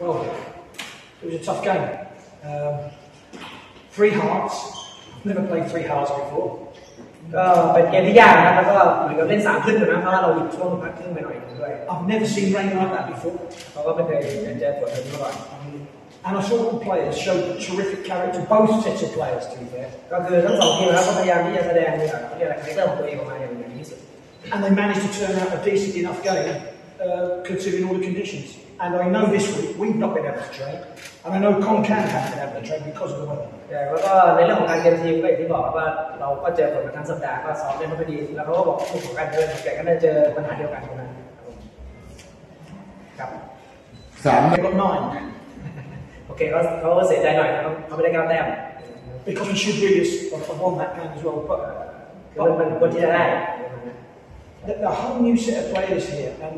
Well, it was a tough game. Um, three halves. Never played three halves before. ก็เป็นเกมที่ยากนะครับแล้วก็เหมือนกับเล่นสามครึ่งนะเพราะว่าเราหยุดช่วงพักครึ่งไปหน่อยหนึงด้วย I've never seen rain like that before. เขาก็ไม่เคยเจอฝนแบบนี้มาก่อน And I saw all the players show terrific character, both sets of players, to be fair. ก็คือทั้งสองทีมนะครับก็พยายามที่จะแสดงเนี่ยเขาเรียกอะไรคาแรคเตอร์ของตัวเองออกมาอย่างดีที่สุด And they managed to turn out a decent enough game, uh, considering all the conditions. And I know this week we've not been able to trade, and I know Khon Kaen hasn't been able to trade because of the weather. แต่แล้วก็ในเรื่องของการเตรียมทีมก็อย่างที่บอกว่าเราก็เจอผลกระทบสัปดาห์ก็ซ้อมได้ไม่ค่อยดีแล้วเขาก็บอกเรื่องของการเดินแก่ก็ได้เจอปัญหาเดียวกันตรงนั้นครับสามไม่ก็น้อยโอเคเขาเขาเสียใจหน่อยเขาไม่ได้เก้าแต้ม because we should do this for one that game as well but มันมันควรที่จะได้ the whole new set of players here and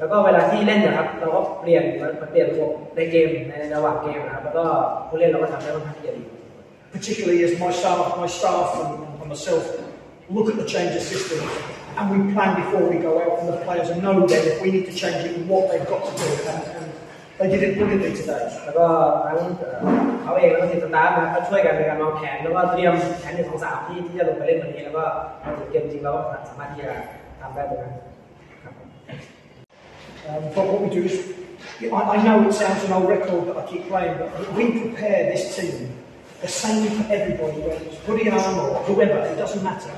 แล้วก็เวลาที่เล่นนะครับ เราก็เปลี่ยนมันเปลี่ยนระบบในเกมในระหว่างเกมนะครับแล้วก็ผู้เล่นเราก็ทำได้ค่อนข้างที่จะดี Particularly as my staff, my staff and, and myself look at the change of systems and we plan before we go out and the players know then if we need to change it what they've got to do. And, and they did it brilliantly today. แล้วก็ทั้งเอ่อเขาเองแล้วก็ทีมสตาฟนะครับก็ช่วยกันในการวางแผนแล้วก็เตรียมแผนหนึ่งสองสามที่ที่จะลงไปเล่นวันนี้แล้วก็พอถึงเกมจริงเราก็สามารถที่จะทำได้ตรงนั้นครับผม Um, but what we do is, I, I know it sounds an old record that I keep playing, but we prepare this team the same for everybody, whether it's Woody Arm or whoever, it doesn't matter.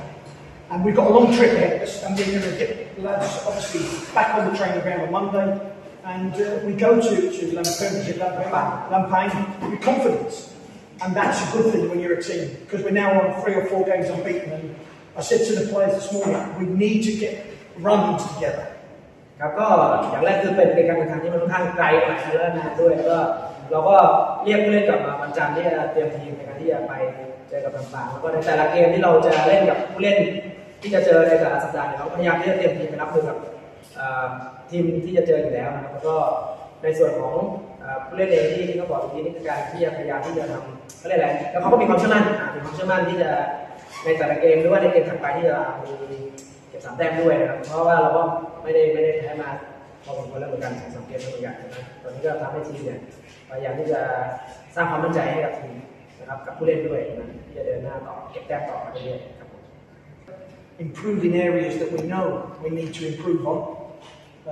And we've got a long trip ahead of us, and we're going to get lads obviously back on the training ground on Monday, and uh, we go to, to Lampoon, Lampang with confidence. And that's a good thing when you're a team, because we're now on three or four games unbeaten, and I said to the players this morning, we need to get runs together. ครับก็อย่างแรกคือเป็นเป็นการเดินทางที่มันค่อนข้างไกลหน่อยและนานด้วยแล้วก็เราก็เรียกผู้เล่นกลับมาวันจันทร์ที่จะเตรียมทีมในการที่จะไปเจอกับลำปางๆแล้วก็ในแต่ละเกมที่เราจะเล่นกับผู้เล่นที่จะเจอในแต่ละสัปดาห์เนี่ยเราพยายามที่จะเตรียมทีมไปรับมือกับทีมที่จะเจออยู่แล้วนะครับแล้วก็ในส่วนของผู้เล่นเองที่ที่เขาบอกเมื่อกี้นี่คือการที่จะพยายามที่จะทำเขาเรียกอะไรแล้วเขาก็มีความเชื่อมั่นมีความเชื่อมั่นที่จะในแต่ละเกมหรือว่าในเกมถัดไปที่จะมี ก็บสามแต้มด้วยนะครับ เพราะว่าเราก็ไม่ได้ไม่ได้แพ้มาพอสมควรแล้วเหมือนกันสองสามเกมตัวอย่างนะตอนนี้ก็ทำให้ทีมเนี่ยพยายามที่จะสร้างความมั่นใจให้กับทีมนะครับกับผู้เล่นด้วยนะที่จะเดินหน้าต่อเก็บแต้มต่อไปเรื่อยๆครับ Improving areas that we know we need to improve on.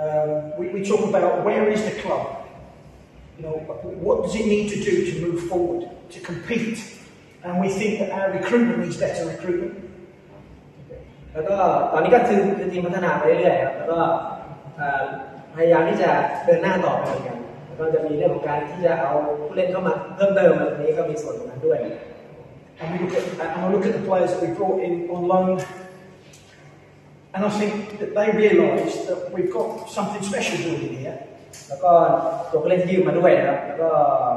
Um, we, we talk about where is the club? You know, what does it need to do to move forward, to compete? And we think that our recruitment needs better recruitment. แล้วก็ตอนนี้ก็คือคือทีมพัฒนาไปเรื่อยๆครับแล้วก็เอ่อพยายามที่จะเดินหน้าต่อไปเหมือนกันแล้วก็จะมีเรื่องของการที่จะเอาผู้เล่นเข้ามาเพิ่มเติมตรงนี้ก็มีส่วนตรงนั้นด้วย And we look at and I look at the players that we brought in on loan, and I think that they realise that we've got something special building here. แล้วก็ตัวผู้เล่นที่ยืมมาด้วยนะครับแล้วก็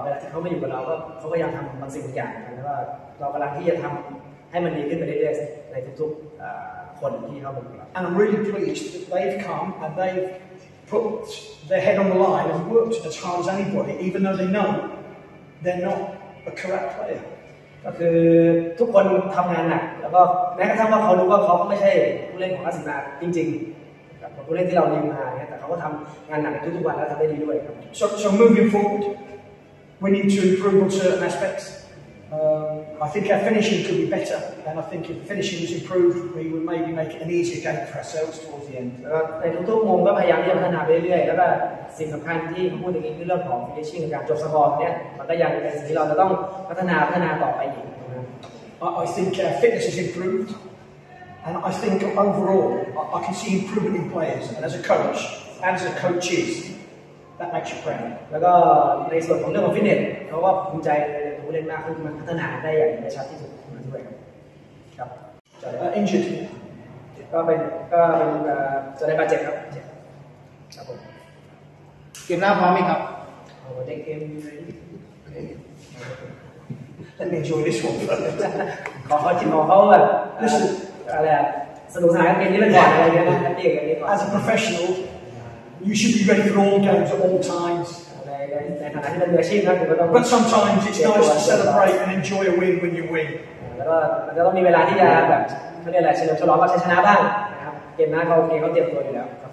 เวลาที่เขามาอยู่กับเราก็เขาพยายามทำบางสิ่งบางอย่างนะครับแล้วก็เรากำลังที่จะทำให้มันดีขึ้นไปเรื่อยๆในทุกๆ And I'm really pleased that they've come and they've put their head on the line and worked as hard as anybody, even though they know they're not a Korat player. ก็คือทุกคนทำงานหนักแล้วก็แม้กระทั่งว่าเขารู้ว่าเขาก็ไม่ใช่ผู้เล่นของอาร์เซนอลจริงๆกับผู้เล่นที่เราเลี้ยงมาเนี่ยแต่เขาก็ทำงานหนักทุกๆวันแล้วทำได้ดีด้วยครับ uh, so so moving forward we need to improve on certain aspects Um, I think our finishing could be better, and I think if the finishing was improved, we would maybe make it an easier game for ourselves towards the end. แล้วก็ในทุกๆมุมก็พยายามที่จะพัฒนาไปเรื่อยๆ แล้วก็สิ่งสำคัญที่ผมพูดอย่างนี้คือเรื่องของ finishing ในการจบสกอร์เนี่ยมันก็ยังเป็นสิ่งที่เราจะต้องพัฒนาพัฒนาต่อไปอีกนะครับ I, I think our fitness has improved, and I think overall I, I can see improvement in players. And as a coach, and as a coach is, that makes you proud. แล้วก็ในส่วนของเรื่องของฟิตเนสเขาก็ภูมิใจใน ตัวผู้เล่นมากขึ้นมันพัฒนาได้อย่างเห็นได้ชัดที่สุดมาด้วยครับ Uh, injured. ก็เป็นก็เป็นเอ่อจะได้บาดเจ็บครับเจ็บครับผมเกมหน้าพร้อมไหมครับกเอาเด็กเกมมีเลย Let me enjoy this one first. ขอเขาจิตของเขาแบบเอ่ออะไรอะสนุกสนานกับเกมนี้ไปก่อนอะไรเงี้ยนะแฮปปี้กับเกมนี้ก่อน As a professional, you should be ready for all games at all times. But sometimes it's nice to celebrate and enjoy a win when you win. แล้วก็มันก็ต้องมีเวลาที่จะแบบเขาเรียกอะไรเฉลิมฉลองกับชัยชนะบ้างนะครับเกมหน้าก็โอเคเขาเตรียมตัวอยู่แล้วครับ